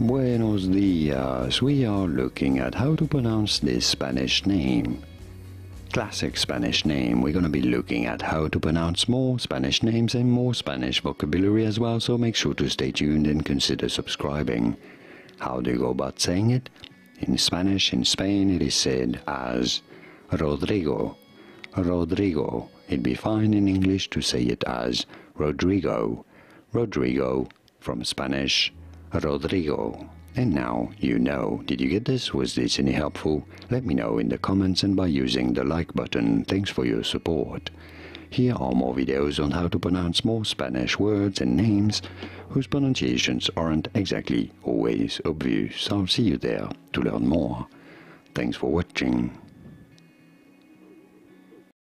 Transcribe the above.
Buenos dias. We are looking at how to pronounce this Spanish name. Classic Spanish name. We're going to be looking at how to pronounce more Spanish names and more Spanish vocabulary as well, so make sure to stay tuned and consider subscribing. How do you go about saying it? In Spanish, in Spain, it is said as Rodrigo. Rodrigo. It'd be fine in English to say it as Rodrigo. Rodrigo from Spanish Rodrigo. And now you know. Did you get this? Was this any helpful? Let me know in the comments and by using the like button. Thanks for your support. Here are more videos on how to pronounce more Spanish words and names whose pronunciations aren't exactly always obvious. I'll see you there to learn more. Thanks for watching.